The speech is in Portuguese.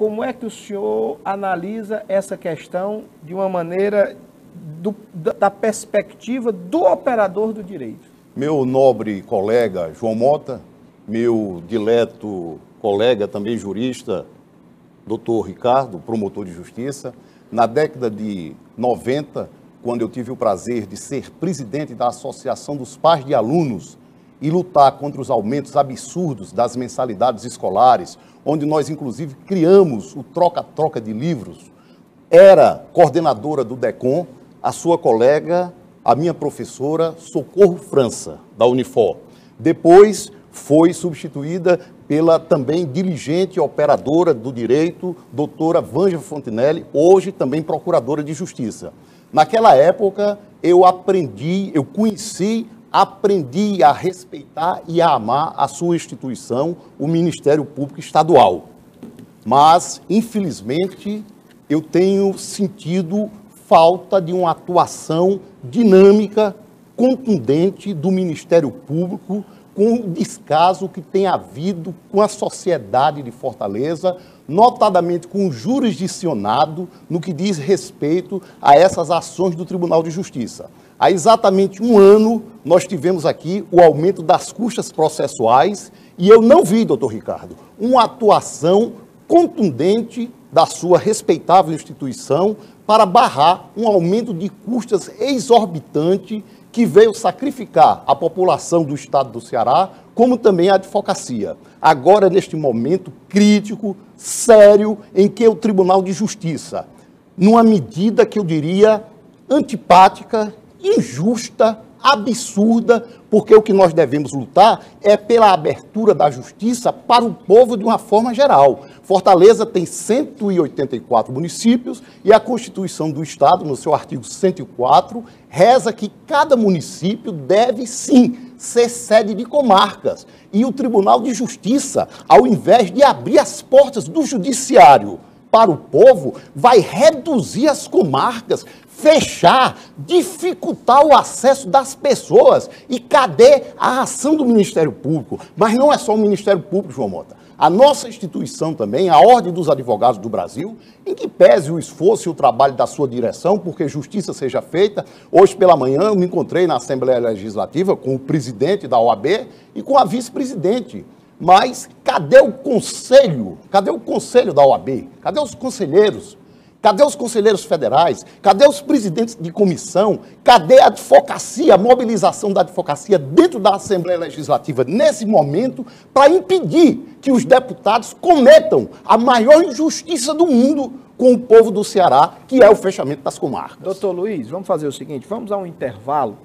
como é que o senhor analisa essa questão de uma maneira do, da perspectiva do operador do direito? Meu nobre colega João Mota, meu dileto colega, também jurista, doutor Ricardo, promotor de justiça, na década de 90, quando eu tive o prazer de ser presidente da Associação dos Pais de Alunos e lutar contra os aumentos absurdos das mensalidades escolares, onde nós, inclusive, criamos o troca-troca de livros, era coordenadora do DECOM, a sua colega, a minha professora Socorro França, da Unifor. Depois foi substituída pela também diligente operadora do direito, doutora Vanja Fontinelli, hoje também procuradora de justiça. Naquela época, eu aprendi, eu conheci, aprendi a respeitar e a amar a sua instituição, o Ministério Público Estadual. Mas, infelizmente, eu tenho sentido falta de uma atuação dinâmica, contundente do Ministério Público com o descaso que tem havido com a sociedade de Fortaleza, notadamente com o jurisdicionado no que diz respeito a essas ações do Tribunal de Justiça. Há exatamente um ano, nós tivemos aqui o aumento das custas processuais e eu não vi, doutor Ricardo, uma atuação contundente da sua respeitável instituição para barrar um aumento de custas exorbitante que veio sacrificar a população do estado do Ceará, como também a advocacia. Agora, neste momento crítico, sério, em que o Tribunal de Justiça, numa medida que eu diria antipática, injusta, absurda, porque o que nós devemos lutar é pela abertura da justiça para o povo de uma forma geral. Fortaleza tem 184 municípios e a Constituição do Estado, no seu artigo 104, reza que cada município deve sim ser sede de comarcas. E o Tribunal de Justiça, ao invés de abrir as portas do judiciário para o povo, vai reduzir as comarcas, fechar, dificultar o acesso das pessoas. E cadê a ação do Ministério Público? Mas não é só o Ministério Público, João Mota. A nossa instituição também, a Ordem dos Advogados do Brasil, em que pese o esforço e o trabalho da sua direção, porque justiça seja feita. Hoje pela manhã eu me encontrei na Assembleia Legislativa com o presidente da OAB e com a vice-presidente. Mas cadê o conselho? Cadê o conselho da OAB? Cadê os conselheiros? Cadê os conselheiros federais? Cadê os presidentes de comissão? Cadê a advocacia, a mobilização da advocacia dentro da Assembleia Legislativa nesse momento para impedir que os deputados cometam a maior injustiça do mundo com o povo do Ceará, que é o fechamento das comarcas? Doutor Luiz, vamos fazer o seguinte: vamos a um intervalo